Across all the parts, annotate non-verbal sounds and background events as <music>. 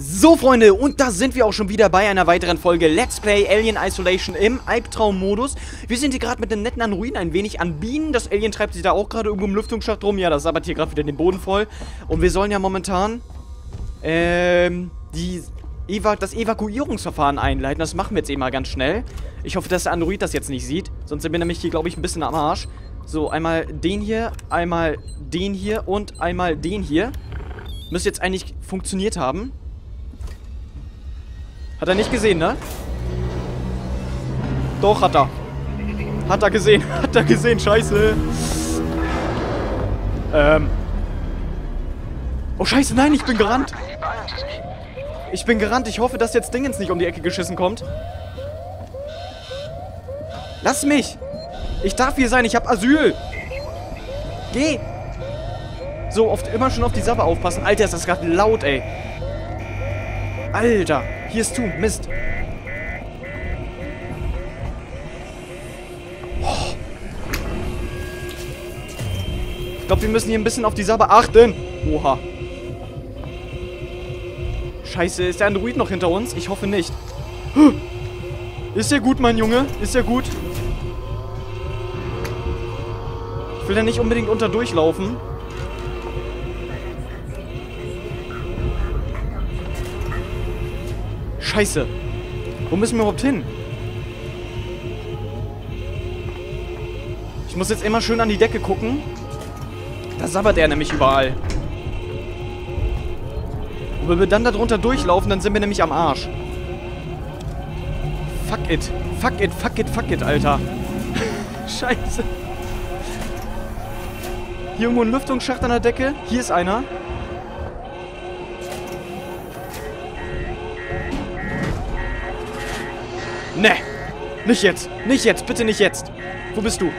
So, Freunde, und da sind wir auch schon wieder bei einer weiteren Folge Let's Play Alien Isolation im Albtraum-Modus. Wir sind hier gerade mit einem netten Androiden ein wenig an Bienen. Das Alien treibt sich da auch gerade irgendwo im Lüftungsschacht rum. Ja, das sabbert hier gerade wieder den Boden voll. Und wir sollen ja momentan, ähm, die Eva das Evakuierungsverfahren einleiten. Das machen wir jetzt eben mal ganz schnell. Ich hoffe, dass der Android das jetzt nicht sieht. Sonst sind wir nämlich hier, glaube ich, ein bisschen am Arsch. So, einmal den hier, einmal den hier und einmal den hier. Müsste jetzt eigentlich funktioniert haben. Hat er nicht gesehen, ne? Doch, hat er. Hat er gesehen. <laughs> Hat er gesehen. Scheiße. Ähm. Oh, scheiße. Nein, ich bin gerannt. Ich bin gerannt. Ich hoffe, dass jetzt Dingens nicht um die Ecke geschissen kommt. Lass mich. Ich darf hier sein. Ich habe Asyl. Geh. So, oft immer schon auf die Sabbe aufpassen. Alter, ist das gerade laut, ey. Alter. Hier ist zu. Mist. Oh. Ich glaube, wir müssen hier ein bisschen auf die Sabbe achten. Oha. Scheiße, ist der Android noch hinter uns? Ich hoffe nicht. Ist ja gut, mein Junge. Ist ja gut. Ich will da nicht unbedingt unter durchlaufen. Scheiße. Wo müssen wir überhaupt hin? Ich muss jetzt immer schön an die Decke gucken. Da sabbert er nämlich überall. Und wenn wir dann darunter durchlaufen, dann sind wir nämlich am Arsch. Fuck it. Fuck it, fuck it, fuck it, Alter. <laughs> Scheiße. Hier irgendwo ein Lüftungsschacht an der Decke. Hier ist einer. Ne. Nicht jetzt. Nicht jetzt. Bitte nicht jetzt. Wo bist du?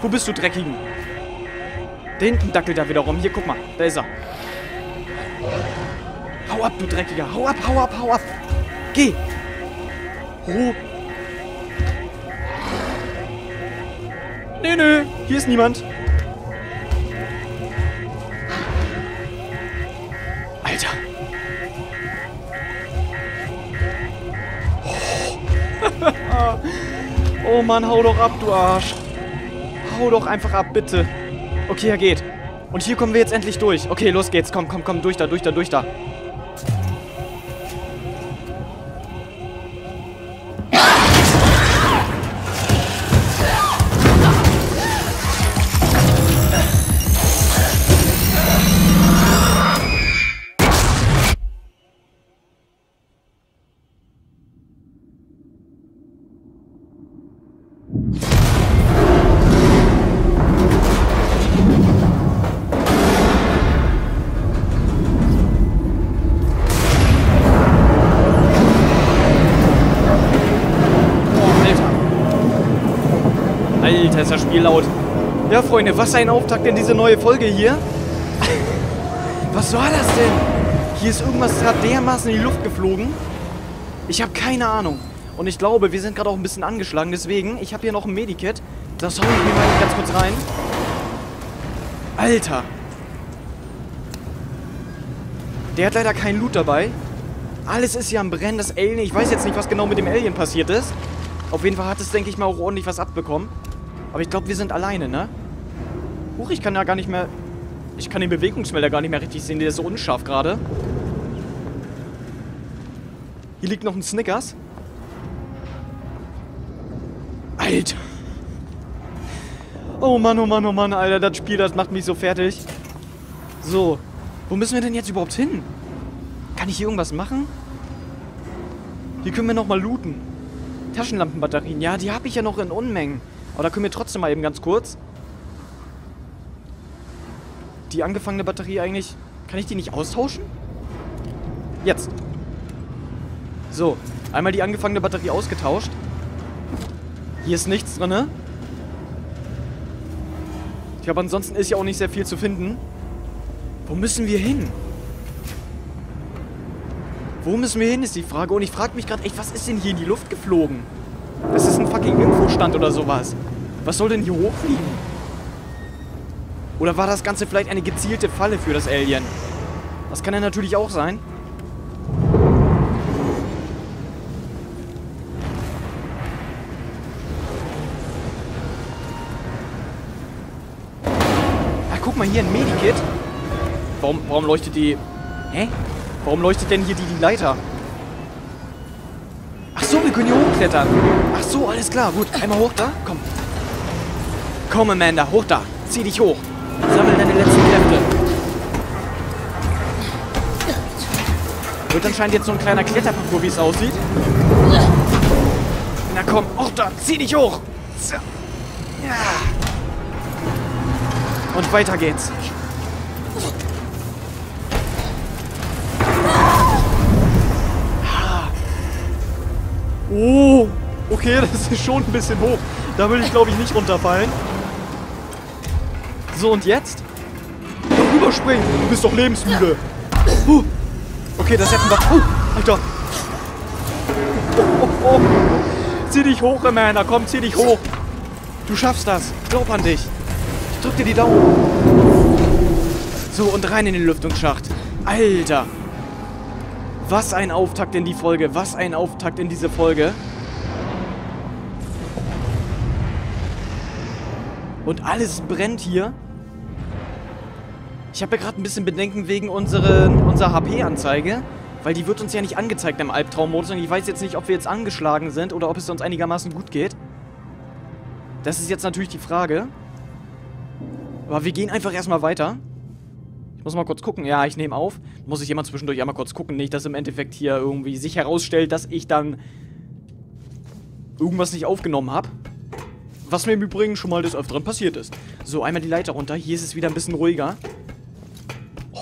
Wo bist du, Dreckigen? Da hinten dackelt er wieder rum. Hier, guck mal. Da ist er. Hau ab, du Dreckiger. Hau ab, hau ab, hau ab. Geh. Oh. Nö, nö. Hier ist niemand. Oh Mann, hau doch ab, du Arsch. Hau doch einfach ab, bitte. Okay, er geht. Und hier kommen wir jetzt endlich durch. Okay, los geht's. Komm, komm, komm. Durch da, durch da, durch da. Spiel laut. Ja, Freunde, was ein Auftakt in diese neue Folge hier. <laughs> was war das denn? Hier ist irgendwas gerade dermaßen in die Luft geflogen. Ich habe keine Ahnung. Und ich glaube, wir sind gerade auch ein bisschen angeschlagen. Deswegen, ich habe hier noch ein Medikit. Das hau ich mir mal ganz kurz rein. Alter. Der hat leider keinen Loot dabei. Alles ist hier am Brennen. Das Alien, ich weiß jetzt nicht, was genau mit dem Alien passiert ist. Auf jeden Fall hat es, denke ich mal, auch ordentlich was abbekommen. Aber ich glaube, wir sind alleine, ne? Huch, ich kann ja gar nicht mehr... Ich kann den Bewegungsmelder gar nicht mehr richtig sehen. Der ist so unscharf gerade. Hier liegt noch ein Snickers. Alter. Oh Mann, oh Mann, oh Mann, Alter. Das Spiel, das macht mich so fertig. So. Wo müssen wir denn jetzt überhaupt hin? Kann ich hier irgendwas machen? Hier können wir nochmal looten. Taschenlampenbatterien. Ja, die habe ich ja noch in Unmengen. Aber da können wir trotzdem mal eben ganz kurz. Die angefangene Batterie eigentlich... Kann ich die nicht austauschen? Jetzt. So. Einmal die angefangene Batterie ausgetauscht. Hier ist nichts drin? Ich glaube, ansonsten ist ja auch nicht sehr viel zu finden. Wo müssen wir hin? Wo müssen wir hin, ist die Frage. Und ich frage mich gerade echt, was ist denn hier in die Luft geflogen? fucking Infostand oder sowas. Was soll denn hier hochfliegen? Oder war das Ganze vielleicht eine gezielte Falle für das Alien? Das kann ja natürlich auch sein. Ach, guck mal, hier ein Medikit. Warum, warum leuchtet die... Hä? Warum leuchtet denn hier die, die Leiter? Können hier hochklettern. Ach so, alles klar. Gut, einmal hoch da. Komm. Komm, Amanda, hoch da. Zieh dich hoch. Sammel deine letzten Kräfte. Wird anscheinend jetzt so ein kleiner Kletterparcours, wie es aussieht. Na komm, hoch da. Zieh dich hoch. Und weiter geht's. Oh, okay, <laughs> das ist schon ein bisschen hoch. Da will ich, glaube ich, nicht runterfallen. So, und jetzt? Überspringen. Du bist doch lebensmüde. Uh. Okay, das hätten wir... Oh, Alter. Oh, oh, oh. Zieh dich hoch, Amanda. Komm, zieh dich hoch. Du schaffst das. Glaub an dich. Ich drück dir die Daumen. So, und rein in den Lüftungsschacht. Alter. Was ein Auftakt in die Folge. Was ein Auftakt in diese Folge. Und alles brennt hier. Ich habe ja gerade ein bisschen Bedenken wegen unsere, unserer HP-Anzeige. Weil die wird uns ja nicht angezeigt im Albtraummodus. Und ich weiß jetzt nicht, ob wir jetzt angeschlagen sind oder ob es uns einigermaßen gut geht. Das ist jetzt natürlich die Frage. Aber wir gehen einfach erstmal weiter. Muss mal kurz gucken. Ja, ich nehme auf. Muss ich immer zwischendurch einmal kurz gucken. Nicht, dass im Endeffekt hier irgendwie sich herausstellt, dass ich dann irgendwas nicht aufgenommen habe. Was mir im Übrigen schon mal des Öfteren passiert ist. So, einmal die Leiter runter. Hier ist es wieder ein bisschen ruhiger. Oh.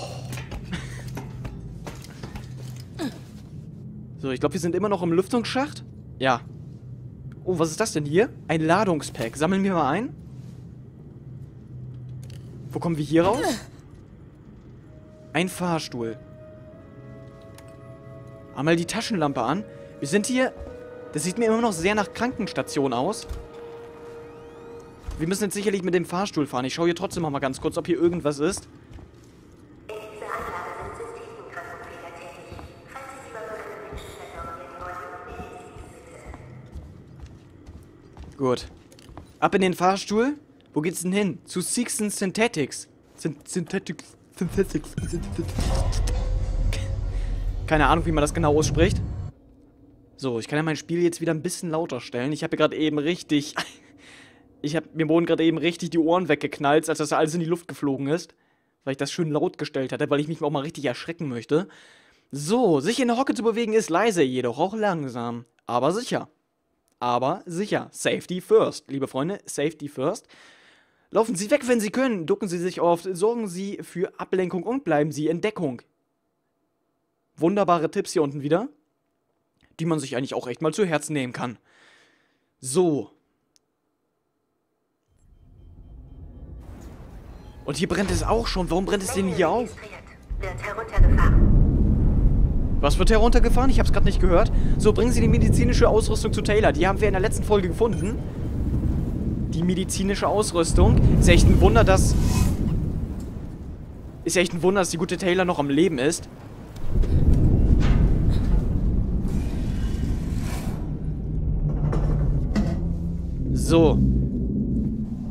So, ich glaube, wir sind immer noch im Lüftungsschacht. Ja. Oh, was ist das denn hier? Ein Ladungspack. Sammeln wir mal ein. Wo kommen wir hier raus? Ein Fahrstuhl. Einmal die Taschenlampe an. Wir sind hier... Das sieht mir immer noch sehr nach Krankenstation aus. Wir müssen jetzt sicherlich mit dem Fahrstuhl fahren. Ich schaue hier trotzdem noch mal ganz kurz, ob hier irgendwas ist. Gut. Ab in den Fahrstuhl. Wo geht's denn hin? Zu Sixen Synthetics. Synthetics. Synthetics. Keine Ahnung, wie man das genau ausspricht. So, ich kann ja mein Spiel jetzt wieder ein bisschen lauter stellen. Ich habe gerade eben richtig... <laughs> ich habe mir wurden gerade eben richtig die Ohren weggeknallt, als das alles in die Luft geflogen ist. Weil ich das schön laut gestellt hatte, weil ich mich auch mal richtig erschrecken möchte. So, sich in der Hocke zu bewegen ist leise, jedoch auch langsam. Aber sicher. Aber sicher. Safety first, liebe Freunde. Safety first. Laufen Sie weg, wenn Sie können. Ducken Sie sich oft. Sorgen Sie für Ablenkung und bleiben Sie in Deckung. Wunderbare Tipps hier unten wieder. Die man sich eigentlich auch echt mal zu Herzen nehmen kann. So. Und hier brennt es auch schon. Warum brennt es denn hier auf? Was wird heruntergefahren? Ich habe es gerade nicht gehört. So, bringen Sie die medizinische Ausrüstung zu Taylor. Die haben wir in der letzten Folge gefunden die medizinische Ausrüstung. Ist echt ein Wunder, dass... Ist echt ein Wunder, dass die gute Taylor noch am Leben ist. So.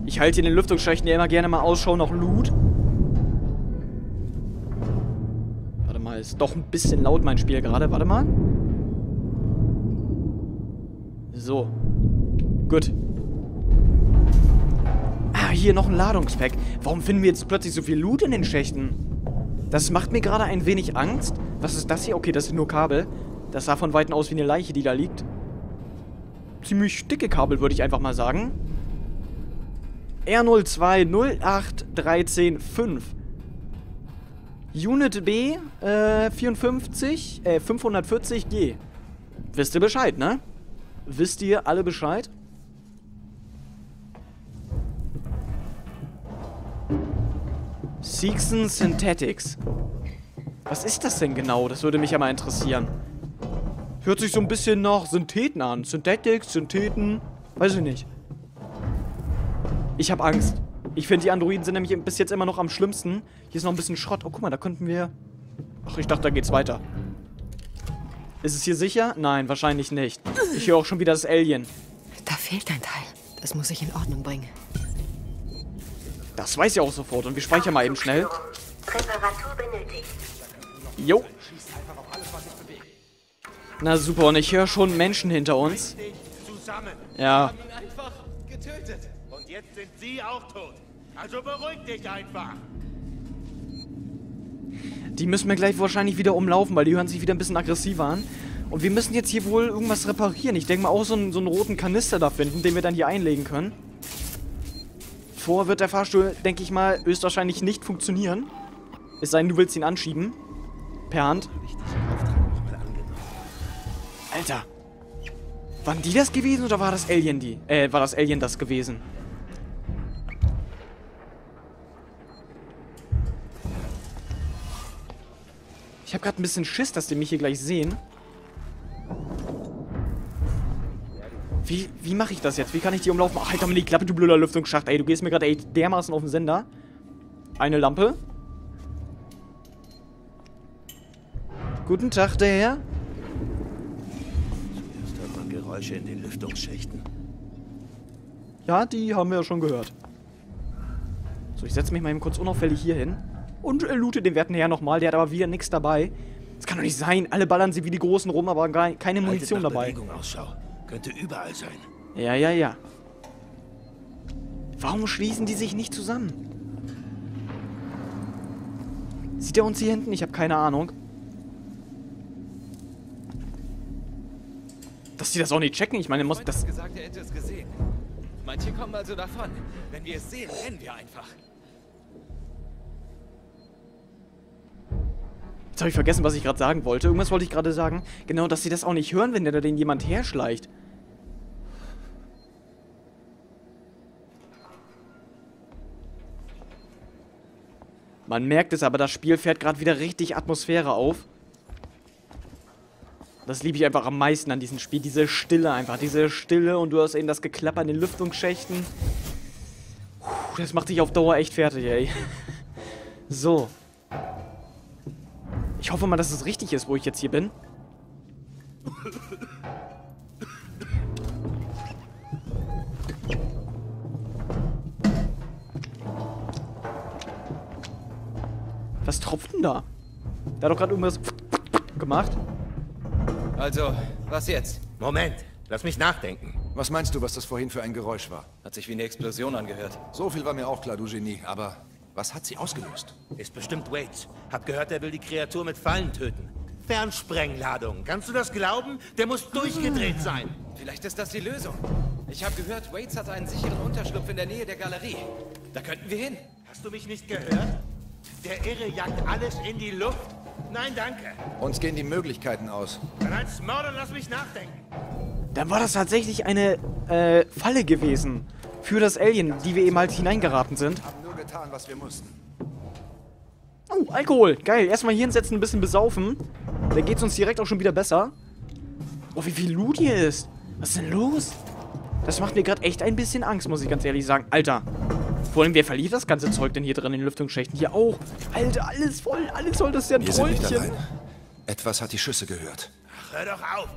Ich halte in den Lüftungsschächten ja immer gerne mal Ausschau nach Loot. Warte mal, ist doch ein bisschen laut mein Spiel gerade. Warte mal. So. Gut hier noch ein Ladungspack. Warum finden wir jetzt plötzlich so viel Loot in den Schächten? Das macht mir gerade ein wenig Angst. Was ist das hier? Okay, das sind nur Kabel. Das sah von Weitem aus wie eine Leiche, die da liegt. Ziemlich dicke Kabel, würde ich einfach mal sagen. R02 08 13 5. Unit B äh, 54, äh, 540G. Wisst ihr Bescheid, ne? Wisst ihr alle Bescheid? Seekson Synthetics. Was ist das denn genau? Das würde mich ja mal interessieren. Hört sich so ein bisschen nach Syntheten an. Synthetics, Syntheten. Weiß ich nicht. Ich habe Angst. Ich finde, die Androiden sind nämlich bis jetzt immer noch am schlimmsten. Hier ist noch ein bisschen Schrott. Oh, guck mal, da könnten wir... Ach, ich dachte, da geht's weiter. Ist es hier sicher? Nein, wahrscheinlich nicht. Ich höre auch schon wieder das Alien. Da fehlt ein Teil. Das muss ich in Ordnung bringen. Das weiß ich auch sofort. Und wir speichern mal eben schnell. Jo. Na super, und ich höre schon Menschen hinter uns. Ja. Und jetzt sind sie auch tot. Also beruhig dich einfach. Die müssen wir gleich wahrscheinlich wieder umlaufen, weil die hören sich wieder ein bisschen aggressiver an. Und wir müssen jetzt hier wohl irgendwas reparieren. Ich denke mal auch so einen, so einen roten Kanister da finden, den wir dann hier einlegen können. Vor wird der Fahrstuhl, denke ich mal, höchstwahrscheinlich nicht funktionieren. Es sei denn, du willst ihn anschieben. Per Hand. Alter. Waren die das gewesen oder war das Alien die? Äh, war das Alien das gewesen? Ich habe gerade ein bisschen Schiss, dass die mich hier gleich sehen. Wie, wie mache ich das jetzt? Wie kann ich die umlaufen? Ach, halt doch mal die Klappe, du blöder Lüftungsschacht. Ey, du gehst mir gerade dermaßen auf den Sender. Eine Lampe. Guten Tag, der Herr. Zuerst hört man Geräusche in den Lüftungsschächten. Ja, die haben wir ja schon gehört. So, ich setze mich mal eben kurz unauffällig hier hin. Und äh, loote den werten Herr nochmal. Der hat aber wieder nichts dabei. Das kann doch nicht sein. Alle ballern sie wie die Großen rum, aber keine Munition Haltet nach dabei. Bewegung Ausschau. Könnte überall sein. Ja, ja, ja. Warum schließen die sich nicht zusammen? Sieht er uns hier hinten? Ich habe keine Ahnung. Dass die das auch nicht checken? Ich meine, muss Freund das... gesagt, er hätte es gesehen. Manche kommen also davon. Wenn wir es sehen, rennen wir einfach. Jetzt habe ich vergessen, was ich gerade sagen wollte. Irgendwas wollte ich gerade sagen. Genau, dass sie das auch nicht hören, wenn da den jemand herschleicht. Man merkt es aber, das Spiel fährt gerade wieder richtig Atmosphäre auf. Das liebe ich einfach am meisten an diesem Spiel. Diese Stille einfach. Diese Stille und du hast eben das Geklapper in den Lüftungsschächten. Puh, das macht dich auf Dauer echt fertig, ey. <laughs> So. Ich hoffe mal, dass es richtig ist, wo ich jetzt hier bin. Was tropft denn da? Der hat doch gerade irgendwas gemacht. Also, was jetzt? Moment, lass mich nachdenken. Was meinst du, was das vorhin für ein Geräusch war? Hat sich wie eine Explosion angehört. So viel war mir auch klar, du Genie. Aber was hat sie ausgelöst? Ist bestimmt Waits. Hab gehört, er will die Kreatur mit Fallen töten. Fernsprengladung. Kannst du das glauben? Der muss durchgedreht sein. Vielleicht ist das die Lösung. Ich habe gehört, Waits hat einen sicheren Unterschlupf in der Nähe der Galerie. Da könnten wir hin. Hast du mich nicht gehört? Der Irre jagt alles in die Luft? Nein, danke. Uns gehen die Möglichkeiten aus. Dann als Mörder lass mich nachdenken. Dann war das tatsächlich eine äh, Falle gewesen. Für das Alien, die wir eben halt hineingeraten sind. Haben nur getan, was wir mussten. Oh, Alkohol. Geil. Erstmal hier hinsetzen, ein bisschen besaufen. Da geht's uns direkt auch schon wieder besser. Oh, wie viel Loot hier ist. Was ist denn los? Das macht mir gerade echt ein bisschen Angst, muss ich ganz ehrlich sagen. Alter. Vor allem, wer verliert das ganze Zeug denn hier drin in den Lüftungsschächten? Hier auch. Alter, alles voll. Alles voll. Das ist ja ein Wir sind nicht Träumchen. allein. Etwas hat die Schüsse gehört. Ach, hör doch auf.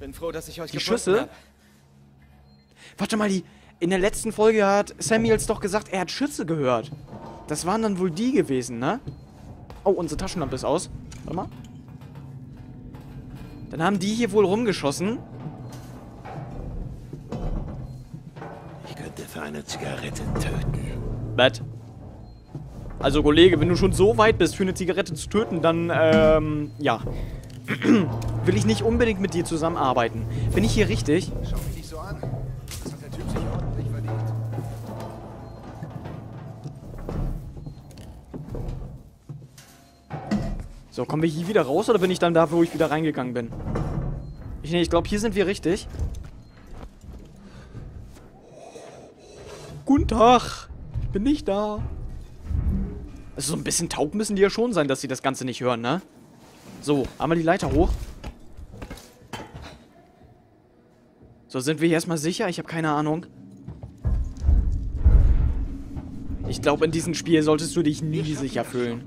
Bin froh, dass ich euch Die Schüsse? hab. Warte mal, die, in der letzten Folge hat Samuels doch gesagt, er hat Schütze gehört. Das waren dann wohl die gewesen, ne? Oh, unsere Taschenlampe ist aus. Warte mal. Dann haben die hier wohl rumgeschossen. Für eine Zigarette töten. Bad. Also, Kollege, wenn du schon so weit bist, für eine Zigarette zu töten, dann, ähm, ja. <clears throat> Will ich nicht unbedingt mit dir zusammenarbeiten. Bin ich hier richtig? Schau mich nicht so an. Das hat der Typ sich ordentlich verdient. So, kommen wir hier wieder raus oder bin ich dann da, wo ich wieder reingegangen bin? Ich, nee, ich glaube, hier sind wir richtig. Guten Tag. Ich bin nicht da. Also so ein bisschen taub müssen die ja schon sein, dass sie das Ganze nicht hören, ne? So, einmal die Leiter hoch. So, sind wir hier erstmal sicher? Ich habe keine Ahnung. Ich glaube, in diesem Spiel solltest du dich nie sicher fühlen.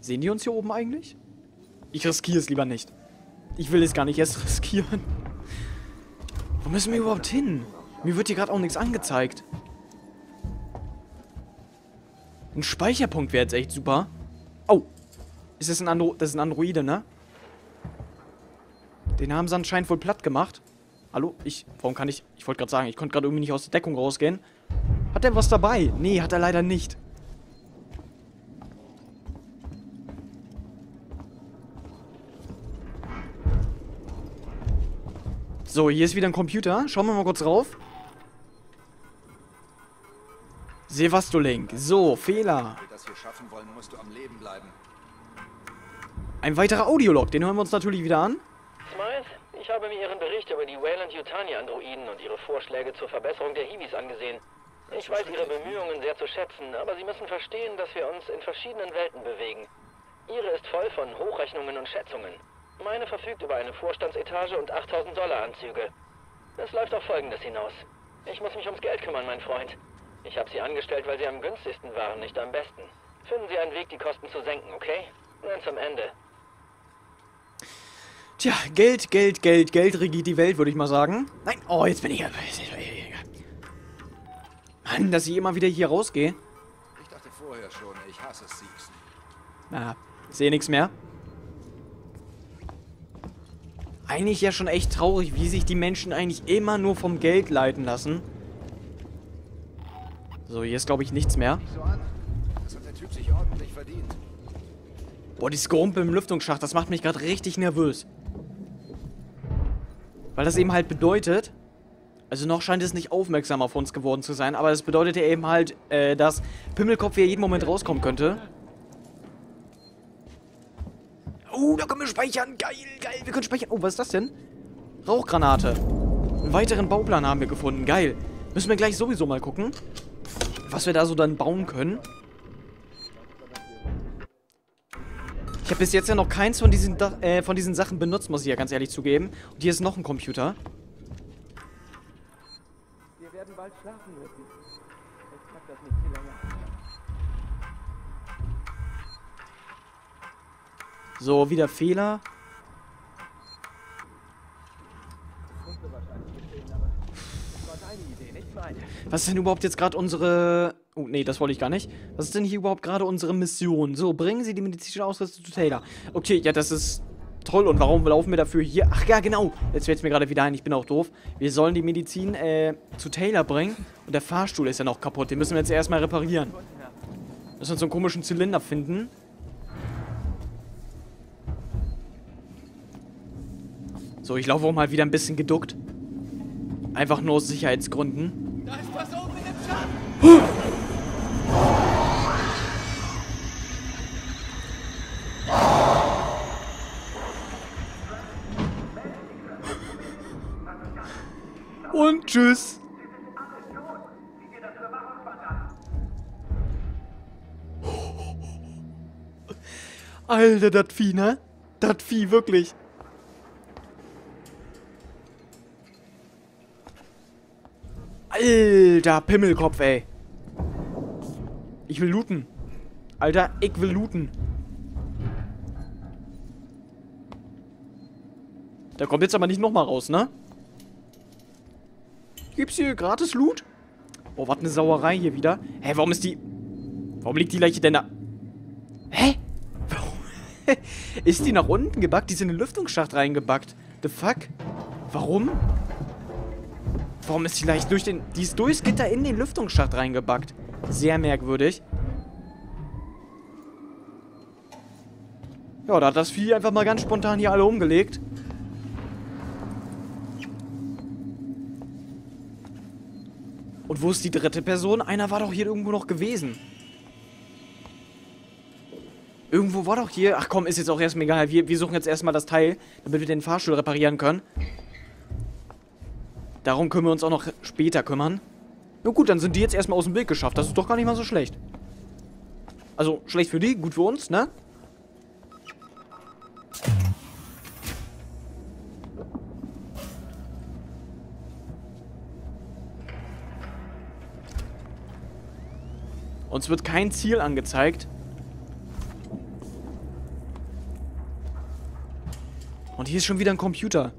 Sehen die uns hier oben eigentlich? Ich riskiere es lieber nicht. Ich will es gar nicht erst <laughs> riskieren. Wo müssen wir überhaupt hin? Mir wird hier gerade auch nichts angezeigt. Ein Speicherpunkt wäre jetzt echt super. Oh. Ist das ein, Andro das ist ein Androide, ne? Den haben sie anscheinend wohl platt gemacht. Hallo? Ich, warum kann ich, ich wollte gerade sagen, ich konnte gerade irgendwie nicht aus der Deckung rausgehen. Hat er was dabei? Nee, hat er leider nicht. So, hier ist wieder ein Computer. Schauen wir mal kurz rauf. Sevastolink. So, Fehler. Wollen. Ein weiterer Audiolog. Den hören wir uns natürlich wieder an. Smythe, ich habe mir Ihren Bericht über die Wayland-Yutani-Androiden und Ihre Vorschläge zur Verbesserung der Hiwis angesehen. Ich weiß Ihre Bemühungen sehr zu schätzen, aber Sie müssen verstehen, dass wir uns in verschiedenen Welten bewegen. Ihre ist voll von Hochrechnungen und Schätzungen. Meine verfügt über eine Vorstandsetage und 8000 Dollar Anzüge. Es läuft auf Folgendes hinaus. Ich muss mich ums Geld kümmern, mein Freund. Ich habe Sie angestellt, weil Sie am günstigsten waren, nicht am besten. Finden Sie einen Weg, die Kosten zu senken, okay? Dann zum Ende. Tja, Geld, Geld, Geld, Geld regiert die Welt, würde ich mal sagen. Nein, oh, jetzt bin ich... Mann, dass ich immer wieder hier rausgehe. Ich dachte vorher schon, ich hasse Siegson. Na, sehe nichts mehr. Eigentlich ja schon echt traurig, wie sich die Menschen eigentlich immer nur vom Geld leiten lassen. So, hier ist, glaube ich, nichts mehr. Boah, die Skrumpe im Lüftungsschacht, das macht mich gerade richtig nervös. Weil das eben halt bedeutet, also noch scheint es nicht aufmerksam auf uns geworden zu sein, aber das bedeutet ja eben halt, äh, dass Pimmelkopf hier jeden Moment rauskommen könnte. Oh, da können wir speichern. Geil, geil, wir können speichern. Oh, was ist das denn? Rauchgranate. Einen weiteren Bauplan haben wir gefunden. Geil. Müssen wir gleich sowieso mal gucken, was wir da so dann bauen können. Ich habe bis jetzt ja noch keins von diesen, äh, von diesen Sachen benutzt, muss ich ja ganz ehrlich zugeben. Und hier ist noch ein Computer. Wir werden bald schlafen müssen. Jetzt klappt das nicht viel länger. So, wieder Fehler. Was ist denn überhaupt jetzt gerade unsere... Oh, nee, das wollte ich gar nicht. Was ist denn hier überhaupt gerade unsere Mission? So, bringen Sie die medizinische Ausrüstung zu Taylor. Okay, ja, das ist toll. Und warum laufen wir dafür hier? Ach ja, genau. Jetzt fällt es mir gerade wieder ein. Ich bin auch doof. Wir sollen die Medizin äh, zu Taylor bringen. Und der Fahrstuhl ist ja noch kaputt. Den müssen wir jetzt erstmal reparieren. Müssen uns so einen komischen Zylinder finden. So, ich laufe auch mal wieder ein bisschen geduckt. Einfach nur aus Sicherheitsgründen. Da ist was oben in dem Schacht! Und tschüss. Alter, das Vieh, ne? Das Vieh, wirklich. Alter, Pimmelkopf, ey. Ich will looten. Alter, ich will looten. Der kommt jetzt aber nicht nochmal raus, ne? Gibt's hier gratis Loot? Oh, was eine Sauerei hier wieder. Hä, warum ist die... Warum liegt die Leiche denn da... Hä? Warum? <laughs> ist die nach unten gebackt? Die ist in den Lüftungsschacht reingebackt. The fuck? Warum? Warum ist die Leiche durch den... Die ist durchs Gitter in den Lüftungsschacht reingebackt. Sehr merkwürdig. Ja, da hat das Vieh einfach mal ganz spontan hier alle umgelegt. Und wo ist die dritte Person? Einer war doch hier irgendwo noch gewesen. Irgendwo war doch hier... Ach komm, ist jetzt auch erstmal egal. Wir, wir suchen jetzt erstmal das Teil, damit wir den Fahrstuhl reparieren können. Darum können wir uns auch noch später kümmern. Na gut, dann sind die jetzt erstmal aus dem Weg geschafft. Das ist doch gar nicht mal so schlecht. Also, schlecht für die, gut für uns, ne? Uns wird kein Ziel angezeigt. Und Und hier ist schon wieder ein Computer.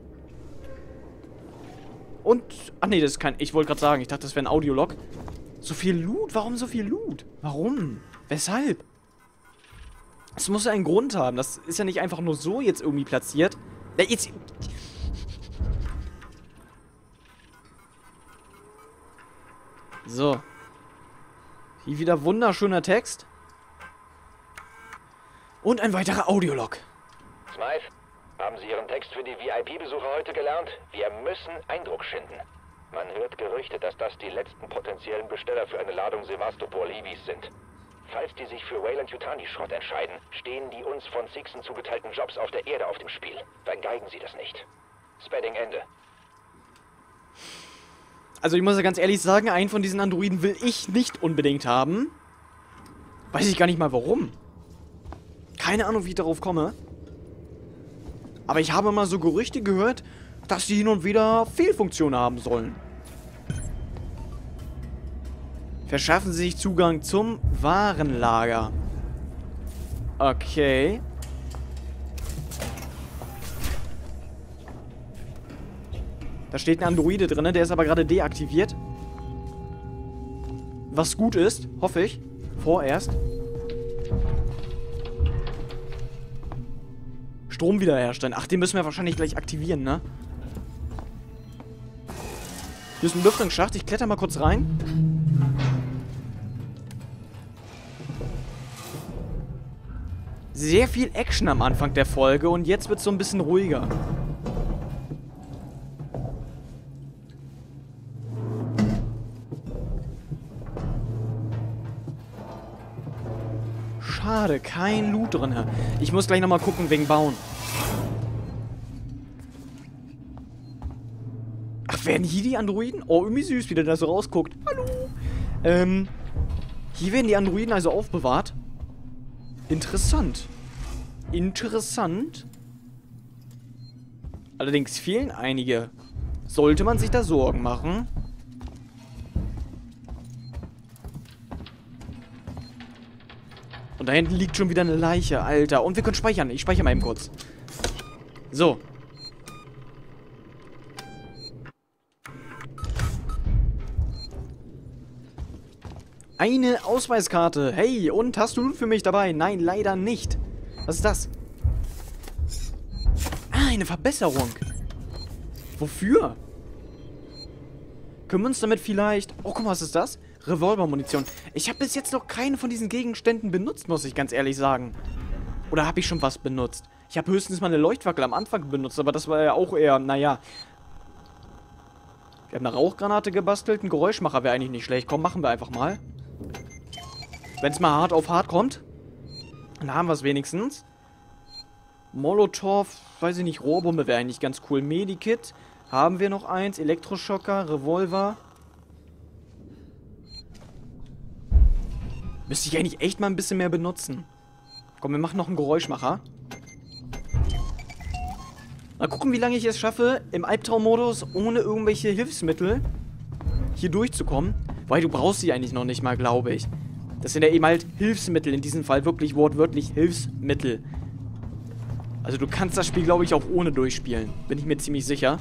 Und, ach nee, das ist kein, ich wollte gerade sagen, ich dachte, das wäre ein Audiolog. So viel Loot? Warum so viel Loot? Warum? Weshalb? Es muss ja einen Grund haben. Das ist ja nicht einfach nur so jetzt irgendwie platziert. Ja, jetzt... So. Hier wieder wunderschöner Text. Und ein weiterer Audiolog. Smythe, haben Sie Ihren Text für die VIP-Besucher heute gelernt? Wir müssen Eindruck schinden. Man hört Gerüchte, dass das die letzten potenziellen Besteller für eine Ladung Sevastopol-Hiwis sind. Falls die sich für Wayland Yutani Schrott entscheiden, stehen die uns von Sixen zugeteilten Jobs auf der Erde auf dem Spiel. Vergeigen Sie das nicht. Spedding Ende. Also ich muss ja ganz ehrlich sagen, einen von diesen Androiden will ich nicht unbedingt haben. Weiß ich gar nicht mal warum. Keine Ahnung, wie ich darauf komme. Aber ich habe mal so Gerüchte gehört, dass sie hin und wieder Fehlfunktionen haben sollen. Verschaffen Sie sich Zugang zum Warenlager. Okay. Da steht ein Androide drin, der ist aber gerade deaktiviert. Was gut ist, hoffe ich. Vorerst. Strom wiederherstellen. Ach, den müssen wir wahrscheinlich gleich aktivieren, ne? Hier ist ein Lüftungsschacht. Ich kletter mal kurz rein. Sehr viel Action am Anfang der Folge und jetzt wird es so ein bisschen ruhiger. Schade, kein Loot drin. Ich muss gleich nochmal gucken wegen Bauen. Ach, werden hier die Androiden? Oh, irgendwie süß, wie der da so rausguckt. Hallo. Ähm, hier werden die Androiden also aufbewahrt. Interessant. Interessant. Allerdings fehlen einige. Sollte man sich da Sorgen machen? Und da hinten liegt schon wieder eine Leiche, Alter. Und wir können speichern. Ich speichere mal eben kurz. So. Eine Ausweiskarte. Hey, und hast du Loot für mich dabei? Nein, leider nicht. Was ist das? Ah, eine Verbesserung. Wofür? Können wir uns damit vielleicht... Oh, guck mal, was ist das? Revolvermunition. Ich habe bis jetzt noch keine von diesen Gegenständen benutzt, muss ich ganz ehrlich sagen. Oder habe ich schon was benutzt? Ich habe höchstens mal eine Leuchtwackel am Anfang benutzt, aber das war ja auch eher, naja. Wir haben eine Rauchgranate gebastelt, ein Geräuschmacher wäre eigentlich nicht schlecht. Komm, machen wir einfach mal. Wenn es mal hart auf hart kommt, dann haben wir es wenigstens. Molotow, weiß ich nicht, Rohrbombe wäre eigentlich ganz cool. Medikit, haben wir noch eins. Elektroschocker, Revolver. Müsste ich eigentlich echt mal ein bisschen mehr benutzen. Komm, wir machen noch einen Geräuschmacher. Mal gucken, wie lange ich es schaffe, im Albtraummodus ohne irgendwelche Hilfsmittel hier durchzukommen. Weil du brauchst sie eigentlich noch nicht mal, glaube ich. Das sind ja eben halt Hilfsmittel, in diesem Fall wirklich wortwörtlich Hilfsmittel. Also du kannst das Spiel, glaube ich, auch ohne durchspielen. Bin ich mir ziemlich sicher.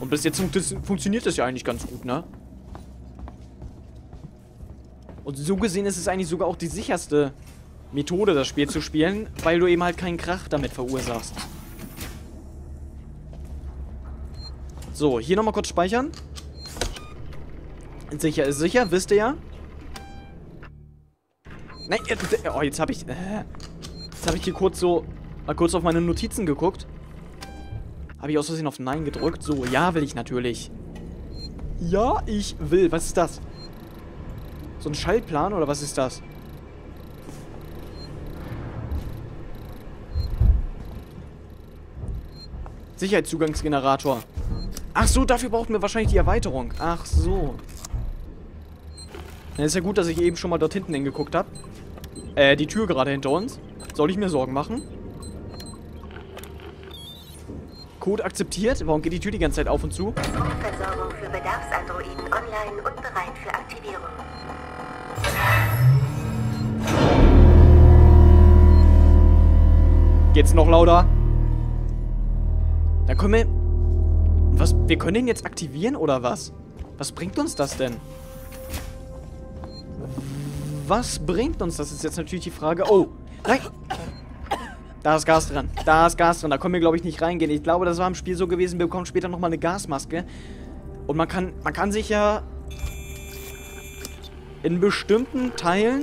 Und bis jetzt fun funktioniert das ja eigentlich ganz gut, ne? Und so gesehen ist es eigentlich sogar auch die sicherste Methode, das Spiel zu spielen, weil du eben halt keinen Krach damit verursachst. So, hier nochmal kurz speichern. Sicher ist sicher, wisst ihr ja. Nein, oh, jetzt habe ich... Äh, jetzt habe ich hier kurz so... Mal kurz auf meine Notizen geguckt. Habe ich aus Versehen auf Nein gedrückt. So, ja will ich natürlich. Ja, ich will. Was ist das? So ein Schaltplan oder was ist das? Sicherheitszugangsgenerator. Ach so, dafür brauchten wir wahrscheinlich die Erweiterung. Ach so. Dann ist ja gut, dass ich eben schon mal dort hinten hingeguckt habe. Äh, die Tür gerade hinter uns. Soll ich mir Sorgen machen? Code akzeptiert. Warum geht die Tür die ganze Zeit auf und zu? Stromversorgung für Bedarfsandroiden online und bereit für Aktivierung. Geht's noch lauter? Dann können wir... Was? Wir können den jetzt aktivieren oder was? Was bringt uns das denn? Was bringt uns das? Ist jetzt natürlich die Frage. Oh, nein! Da ist Gas dran. Da ist Gas dran. Da können wir, glaube ich, nicht reingehen. Ich glaube, das war im Spiel so gewesen. Wir bekommen später nochmal eine Gasmaske. Und man kann, man kann sich ja in bestimmten Teilen,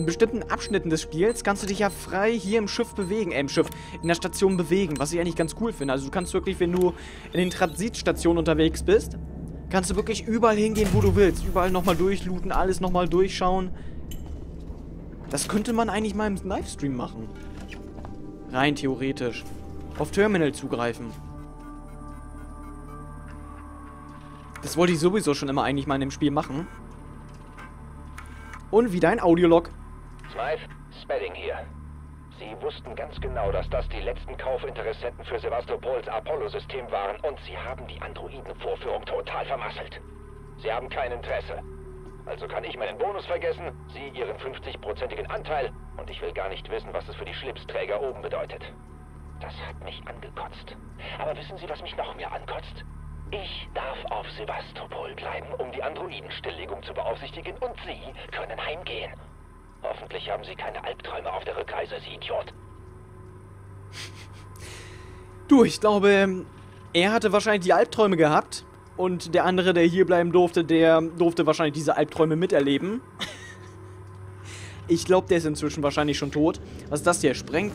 in bestimmten Abschnitten des Spiels, kannst du dich ja frei hier im Schiff bewegen, äh, im Schiff, in der Station bewegen, was ich eigentlich ganz cool finde. Also du kannst wirklich, wenn du in den Transitstationen unterwegs bist, kannst du wirklich überall hingehen, wo du willst. Überall nochmal durchlooten, alles nochmal durchschauen. Das könnte man eigentlich mal im Livestream machen. Rein theoretisch. Auf Terminal zugreifen. Das wollte ich sowieso schon immer eigentlich mal in dem Spiel machen. Und wieder ein Audiolog. Smythe, Spedding hier. Sie wussten ganz genau, dass das die letzten Kaufinteressenten für Sevastopols Apollo-System waren und sie haben die Androidenvorführung total vermasselt. Sie haben kein Interesse. Also kann ich meinen Bonus vergessen, Sie Ihren 50-prozentigen Anteil und ich will gar nicht wissen, was es für die Schlipsträger oben bedeutet. Das hat mich angekotzt. Aber wissen Sie, was mich noch mehr ankotzt? Ich darf auf Sevastopol bleiben, um die Androidenstilllegung zu beaufsichtigen und Sie können heimgehen. Hoffentlich haben Sie keine Albträume auf der Rückreise, Sie Idiot. <laughs> Du, ich glaube, er hatte wahrscheinlich die Albträume gehabt. Und der andere, der hier bleiben durfte, der durfte wahrscheinlich diese Albträume miterleben. <laughs> ich glaube, der ist inzwischen wahrscheinlich schon tot. Was ist das hier? Spreng...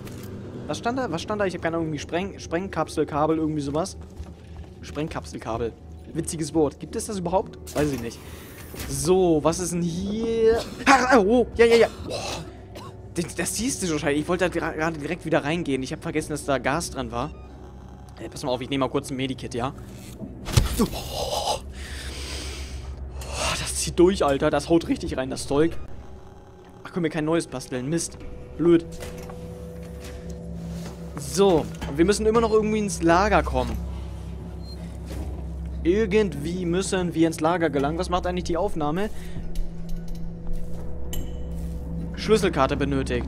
Was stand da? Was stand da? Ich habe keine Ahnung. Spreng... Sprengkapselkabel, irgendwie sowas. Sprengkapselkabel. Witziges Wort. Gibt es das überhaupt? Weiß ich nicht. So, was ist denn hier? Ah, oh, ja, ja, ja. Oh, das, das siehst du wahrscheinlich. Ich wollte da gerade direkt wieder reingehen. Ich habe vergessen, dass da Gas dran war. Hey, pass mal auf, ich nehme mal kurz ein Medikit, ja? Oh, das zieht durch, Alter. Das haut richtig rein, das Zeug. Ach, können wir kein neues basteln. Mist. Blöd. So. Wir müssen immer noch irgendwie ins Lager kommen. Irgendwie müssen wir ins Lager gelangen. Was macht eigentlich die Aufnahme? Schlüsselkarte benötigt.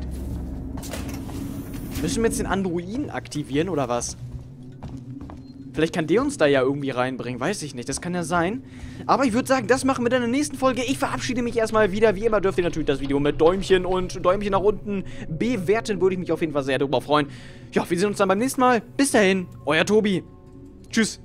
Müssen wir jetzt den Androiden aktivieren, oder was? Vielleicht kann der uns da ja irgendwie reinbringen. Weiß ich nicht. Das kann ja sein. Aber ich würde sagen, das machen wir dann in der nächsten Folge. Ich verabschiede mich erstmal wieder. Wie immer dürft ihr natürlich das Video mit Däumchen und Däumchen nach unten bewerten. Würde ich mich auf jeden Fall sehr darüber freuen. Ja, wir sehen uns dann beim nächsten Mal. Bis dahin, euer Tobi. Tschüss.